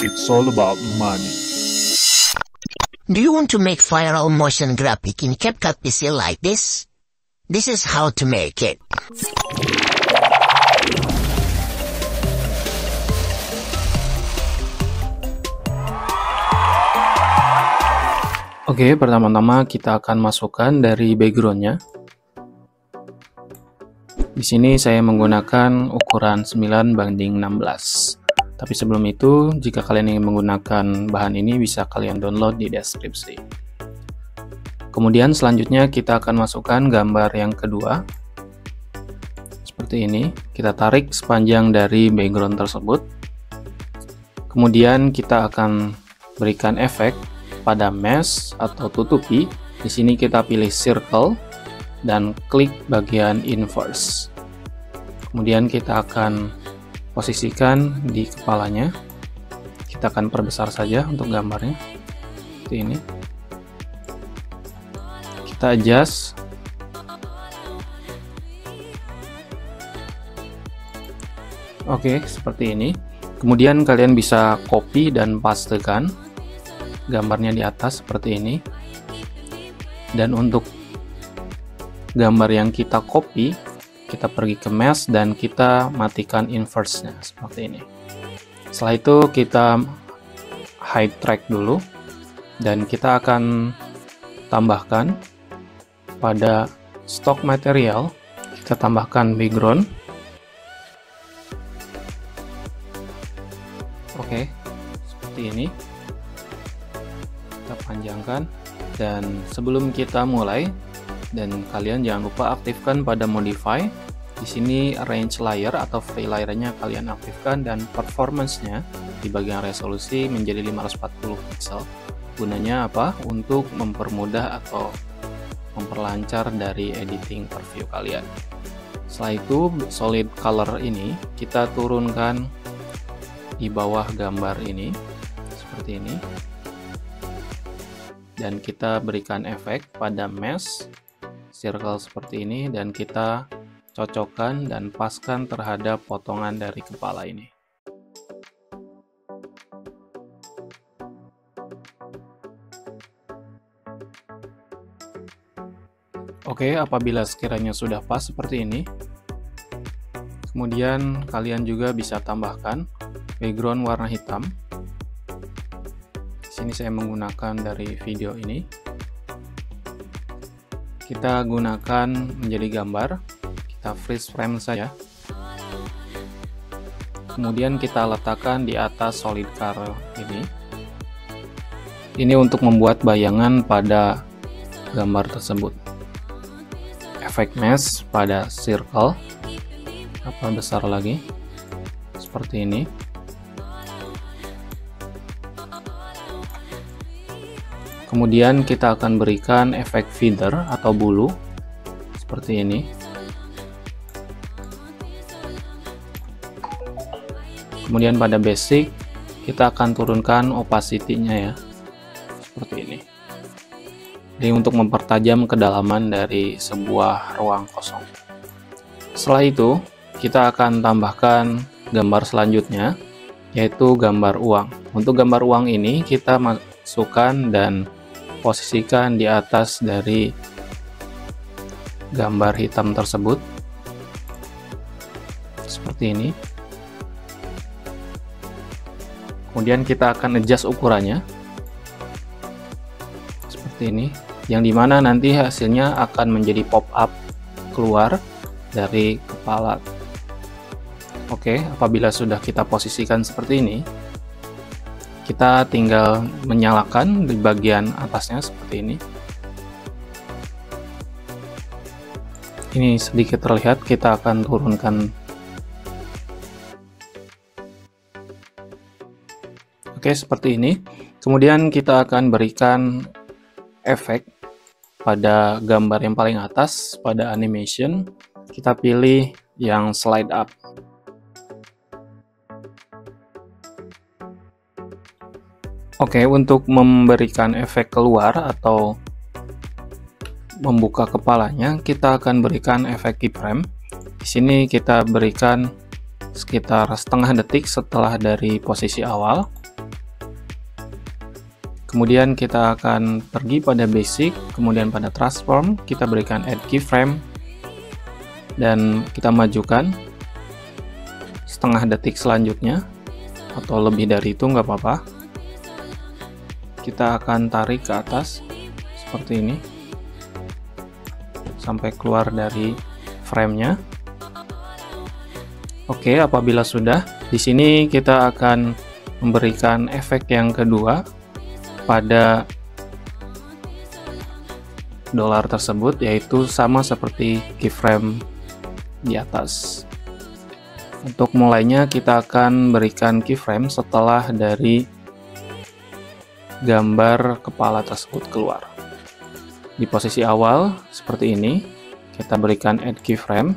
It's all about money. Do you want to make viral motion graphic in CapCut PC like this? This is how to make it. Oke, pertama-tama kita akan masukkan dari backgroundnya. Di sini saya menggunakan ukuran 9 banding 16. Tapi sebelum itu, jika kalian ingin menggunakan bahan ini bisa kalian download di deskripsi. Kemudian selanjutnya kita akan masukkan gambar yang kedua. Seperti ini, kita tarik sepanjang dari background tersebut. Kemudian kita akan berikan efek pada mesh atau tutupi, di sini kita pilih circle dan klik bagian inverse. Kemudian kita akan posisikan di kepalanya. Kita akan perbesar saja untuk gambarnya. Seperti ini. Kita adjust. Oke, seperti ini. Kemudian kalian bisa copy dan pastekan gambarnya di atas seperti ini dan untuk gambar yang kita copy kita pergi ke mesh dan kita matikan inverse nya seperti ini. Setelah itu kita hide track dulu dan kita akan tambahkan pada stock material kita tambahkan background. Oke seperti ini. Kita panjangkan dan sebelum kita mulai dan kalian jangan lupa aktifkan pada modify. Di sini range layer atau free layernya kalian aktifkan dan performance-nya di bagian resolusi menjadi 540 pixel gunanya apa? Untuk mempermudah atau memperlancar dari editing preview kalian. Setelah itu solid color ini kita turunkan di bawah gambar ini seperti ini. Dan kita berikan efek pada mesh circle seperti ini dan kita cocokkan dan paskan terhadap potongan dari kepala ini. Oke, apabila sekiranya sudah pas seperti ini, kemudian kalian juga bisa tambahkan background warna hitam sini saya menggunakan dari video ini kita gunakan menjadi gambar. Kita freeze frame saja. Kemudian kita letakkan di atas solid car ini. Ini untuk membuat bayangan pada gambar tersebut. Efek mesh pada circle. Apa besar lagi? Seperti ini Kemudian kita akan berikan efek feather atau bulu seperti ini. Kemudian pada basic kita akan turunkan opacity-nya ya. Seperti ini. Ini untuk mempertajam kedalaman dari sebuah ruang kosong. Setelah itu, kita akan tambahkan gambar selanjutnya yaitu gambar uang. Untuk gambar uang ini kita masukkan dan posisikan di atas dari gambar hitam tersebut. Seperti ini. Kemudian kita akan adjust ukurannya. Seperti ini. Yang di mana nanti hasilnya akan menjadi pop up keluar dari kepala. Oke apabila sudah kita posisikan seperti ini kita tinggal menyalakan di bagian atasnya seperti ini. Ini sedikit terlihat kita akan turunkan. Oke seperti ini. Kemudian kita akan berikan efek pada gambar yang paling atas pada animation. Kita pilih yang slide up Oke, untuk memberikan efek keluar atau membuka kepalanya, kita akan berikan efek keyframe. Di sini kita berikan sekitar setengah detik setelah dari posisi awal. Kemudian kita akan pergi pada basic, kemudian pada transform, kita berikan add keyframe, dan kita majukan setengah detik selanjutnya, atau lebih dari itu nggak apa-apa. Kita akan tarik ke atas, seperti ini, sampai keluar dari framenya. Oke, apabila sudah, di sini kita akan memberikan efek yang kedua pada dolar tersebut yaitu sama seperti keyframe di atas. Untuk mulainya kita akan berikan keyframe setelah dari gambar kepala tersebut keluar. Di posisi awal seperti ini, kita berikan add keyframe.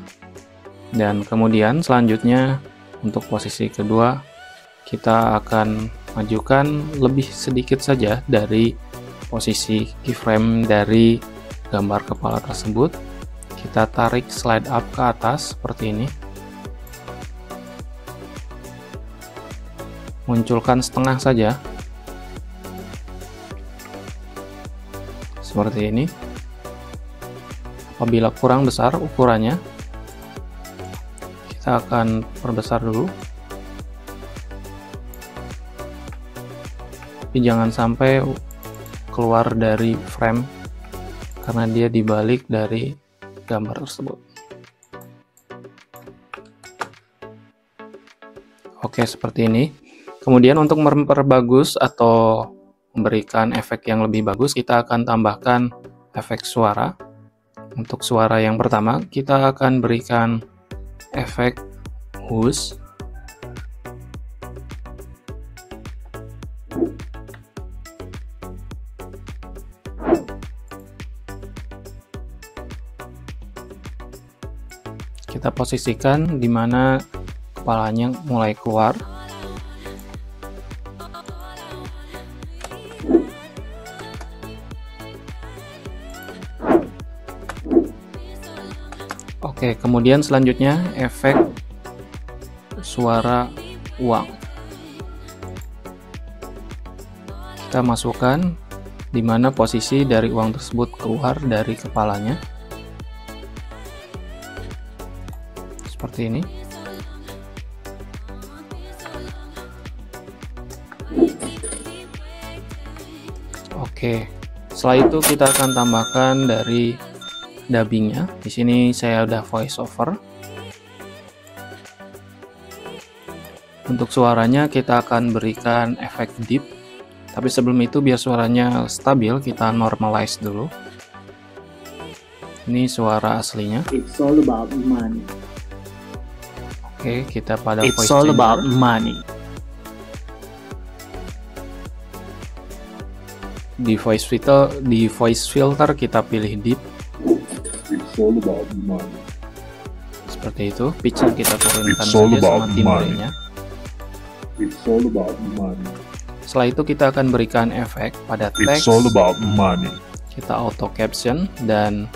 Dan kemudian selanjutnya untuk posisi kedua kita akan majukan lebih sedikit saja dari posisi keyframe dari gambar kepala tersebut. Kita tarik slide up ke atas seperti ini. Munculkan setengah saja seperti ini. Apabila kurang besar ukurannya kita akan perbesar dulu. Tapi jangan sampai keluar dari frame karena dia dibalik dari gambar tersebut. Oke seperti ini. Kemudian untuk memperbagus atau memberikan efek yang lebih bagus kita akan tambahkan efek suara. Untuk suara yang pertama kita akan berikan efek hush kita posisikan di mana kepalanya mulai keluar Oke, kemudian selanjutnya efek suara uang. Kita masukkan di mana posisi dari uang tersebut keluar dari kepalanya. seperti ini Oke, setelah itu kita akan tambahkan dari dubbingnya. Di sini saya udah voice over. Untuk suaranya kita akan berikan efek deep. Tapi sebelum itu biar suaranya stabil kita normalize dulu. Ini suara aslinya. It's all about money. Oke, kita pada It's voice all changer. about money. Di voice filter, di voice filter kita pilih deep all about money. seperti itu. Pitch-nya kita turunkan saja sama timbre money. It's all about money. Setelah itu kita akan berikan efek pada teks. It's all about money. Kita auto caption dan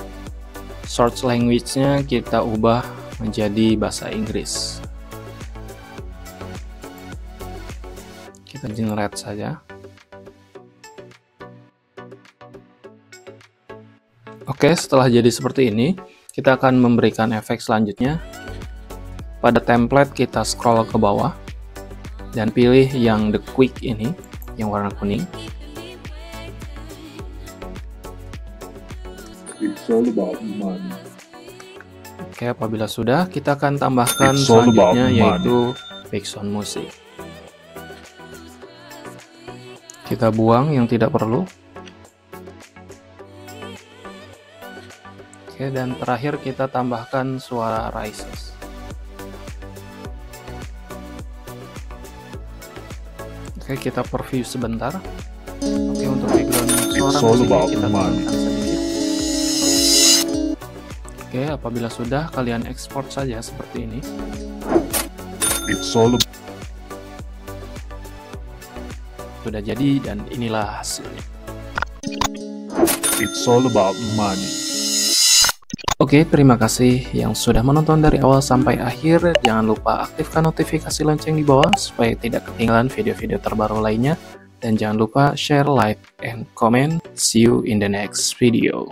source language-nya kita ubah menjadi bahasa Inggris. Kita generate saja. Oke, setelah jadi seperti ini, kita akan memberikan efek selanjutnya. Pada template kita scroll ke bawah dan pilih yang the quick ini, yang warna kuning. It's all about money. Oke, apabila sudah, kita akan tambahkan selanjutnya yaitu background musik. Kita buang yang tidak perlu. Oke, dan terakhir kita tambahkan suara rises. Oke, kita preview sebentar. Oke, untuk background suara musiknya kita turunkan sedikit. Oke, apabila sudah, kalian ekspor saja seperti ini. It's all Sudah jadi dan inilah hasilnya. it's all about money. Oke, terima kasih yang sudah menonton dari awal sampai akhir. Jangan lupa aktifkan notifikasi lonceng di bawah supaya tidak ketinggalan video-video terbaru lainnya. Dan jangan lupa share, like, and comment. See you in the next video.